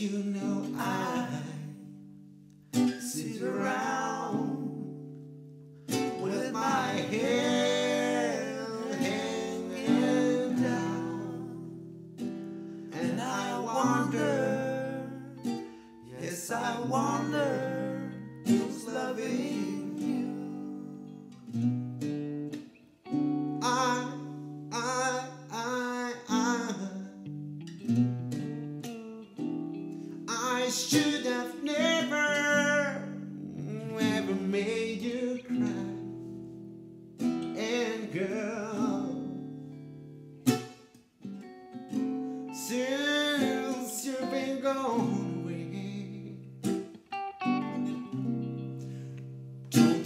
you know I sit around.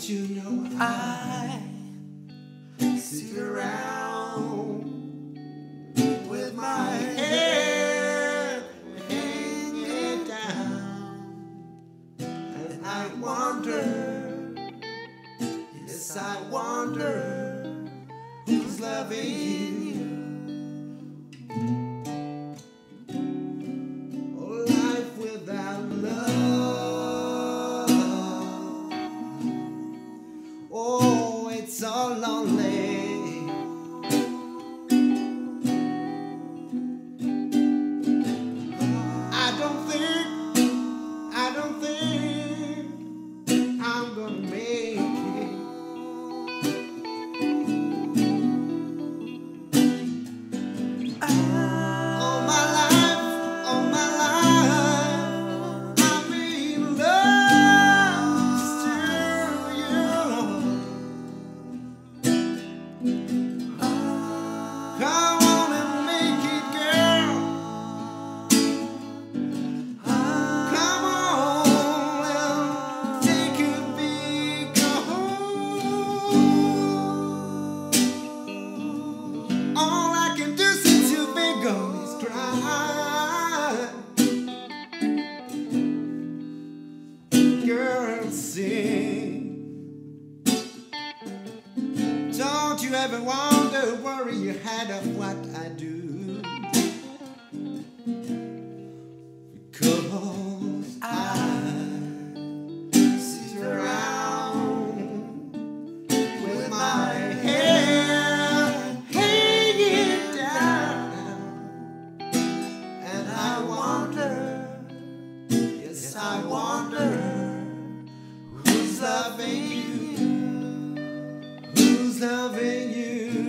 You know I sit around with my head hanging down, and I wonder, yes I wonder who's loving you. Don't you ever wonder, worry you had of what I do. Because I sit around with my hair hanging down. And I wonder, yes, I wonder. loving you.